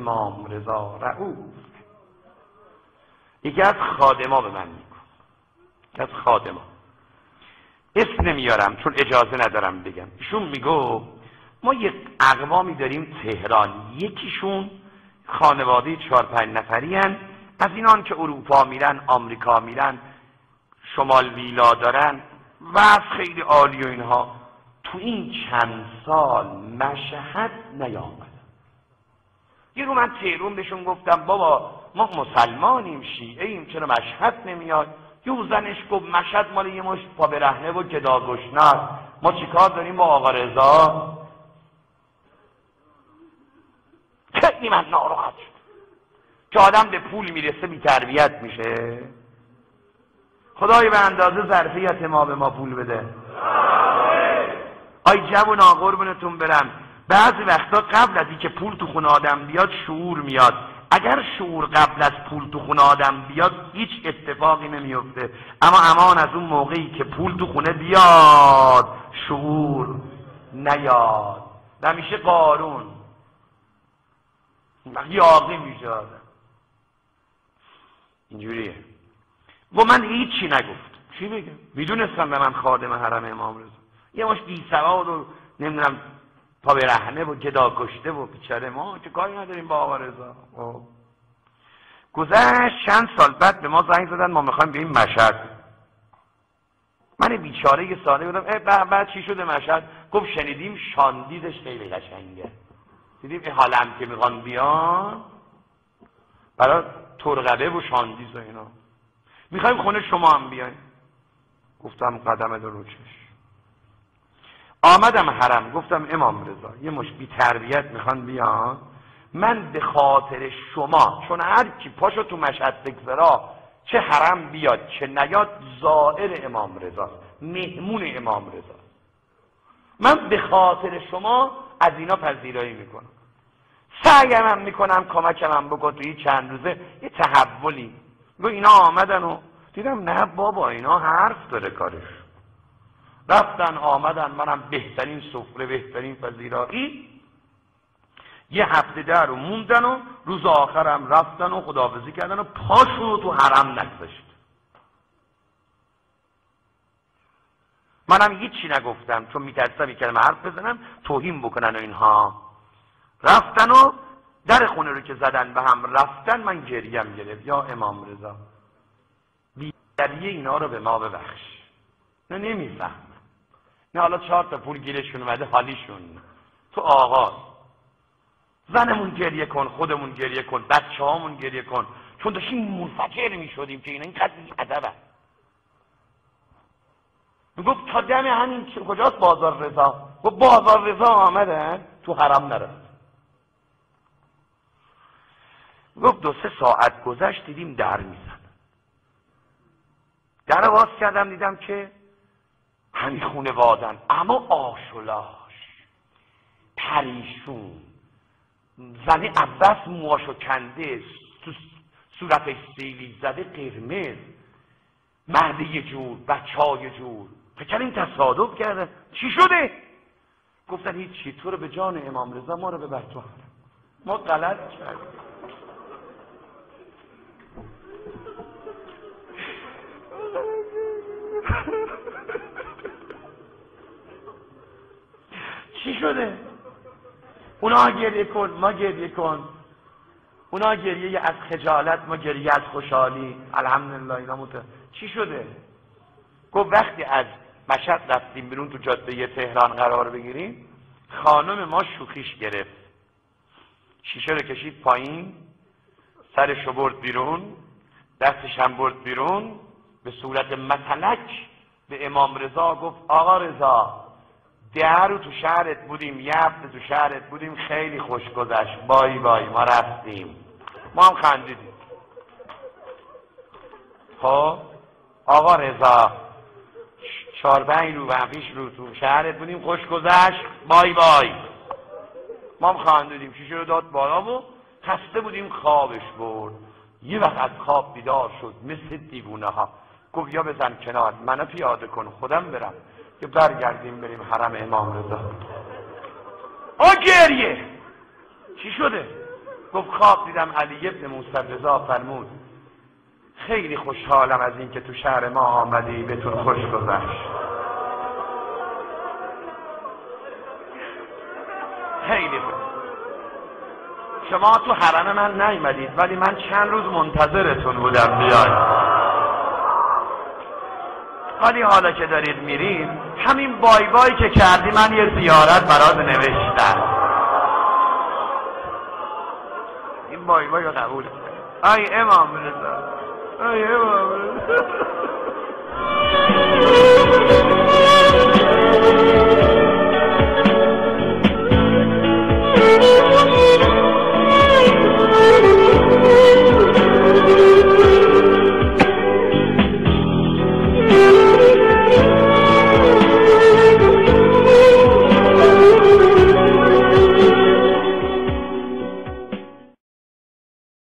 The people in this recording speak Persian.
امام رضا رعوف یکی از خادما به من میگو یکی از خادما. اسم نمیارم چون اجازه ندارم بگم. ایشون میگو ما یک اقوامی داریم تهران. یکیشون خانواده چهار پنج نفری هن. از اینان که اروپا میرن آمریکا میرن شمال ویلا دارن و خیلی عالی و اینها. تو این چند سال مشهد نیامد. یه رو من تهرون بهشون گفتم بابا ما مسلمانیم شیعه ایم چرا مشهد نمیاد؟ یه زنش گفت مشهد مال یه مش پا برهنه و گدا گشنه ما چیکار داریم با آقا رضا؟ خیلی من ناراحت شد که آدم به پول می‌رسه بی تربیت میشه. خدای به اندازه ظرفیت ما به ما پول بده. آی جوون قربونتون برم. بعضی وقتا قبل از اینکه پول تو خونه آدم بیاد شعور میاد. اگر شعور قبل از پول تو خونه آدم بیاد هیچ اتفاقی نمیفته. اما امان از اون موقعی که پول تو خونه بیاد شعور نیاد. نمیشه قارون. یاقی میشه اینجوریه. و من هیچی نگفت چی بگم؟ می‌دونستم به من خادم حرم امام رضا. یه ماش بی سواد و نمی‌دونم پا به رهنه و گدا کشته و بیچاره ما. چه کاری نداریم با آقا رضا؟ خب. گذشت چند سال بعد به ما زنگ زدن ما می‌خوایم بریم مشهد. من بیچاره یه ساله بودم بعد, بعد چی شده مشهد؟ گفت شنیدیم شاندیدش خیلی قشنگه. دیدیم این حالم که می‌خوان بیان. برای ترغبه و شاندیز و اینا. می‌خوایم خونه شما هم بیاین گفتم قدم رو چش آمدم حرم گفتم امام رضا یه مش بی تربیت می‌خوان بیان؟ من به خاطر شما چون هر کی پاشو تو مشهد بگذرا چه حرم بیاد چه نیاد زائر امام رضا مهمون امام رضا. من به خاطر شما از اینا پذیرایی می‌کنم. سعیم هم می‌کنم کمکم هم بکن توی چند روزه یه تحولی. گو اینا آمدن و دیدم نه بابا اینا حرف داره کارش. رفتن آمدن منم بهترین سفره بهترین پذیرایی. یه هفته در رو موندن و روز آخرم رفتن و خداحافظی کردن و پاشون رو تو حرم نگذاشت منم هیچی نگفتم چون میترسم یک کلمه حرف بزنم توهین بکنن و اینها. رفتن و در خونه رو که زدن به هم رفتن من گریم گرفت. یا امام رضا. بیدریه اینا رو به ما ببخش. نه نمیفهم. نه حالا چهار تا پول گیرشون اومده حالیشون. تو آغاز. زنمون گریه کن خودمون گریه کن بچه هامون گریه کن. چون داشتیم منفجر می شدیم که این اینقدر ادبه گفت تا دم همین کجاست بازار رضا؟ گفت بازار رضا آمده تو حرم نرفت. گفت دو سه ساعت گذشت دیدیم در میزن در باز کردم دیدم که همین وادن اما آشولاش. پریشون. زنه عباس مواشو کنده صورت سیلی زده قرمز. مرده یه جور بچه های جور. فکر این تصادف کرده. چی شده؟ گفتن هیچی. تو رو به جان امام رضا ما رو به تو ما غلط کردیم. شده. اونا گریه کن ما گریه کن. اونا گریه از خجالت ما گریه از خوشحالی. الحمدلله اینا مت... چی شده؟ گفت وقتی از مشهد رفتیم بیرون تو جاده تهران قرار بگیریم خانم ما شوخیش گرفت. شیشه رو کشید پایین سرش رو برد بیرون دستش هم برد بیرون. به صورت متلک به امام رضا گفت آقا رضا ده رو تو شهرت بودیم یه هفته تو شهرت بودیم خیلی خوش گذشت. بای بای ما رفتیم. ما هم خندیدیم. خب؟ آقا رضا چهار پنج رو پیش رو تو شهرت بودیم خوش گذشت. بای بای. ما هم خندیدیم. شیشه رو داد بالا و خسته بودیم خوابش برد. یه وقت از خواب بیدار شد مثل دیوونه ها گفت یا بزن کنار منو پیاده کن خودم برم. که برگردیم بریم حرم امام رضا. آ گریه! چی شده؟ گفت خواب دیدم علی ابن موسی رضا فرمود خیلی خوشحالم از اینکه تو شهر ما آمدی بهتون خوش گذشت. خیلی خوش. شما تو حرم من نیمدید ولی من چند روز منتظرتون بودم بیاید. ولی حالا که دارید میرید همین بای بای که کردی من یه زیارت برات نوشتم. این بای بای رو قبول ای امام رضا. ای امام رضا.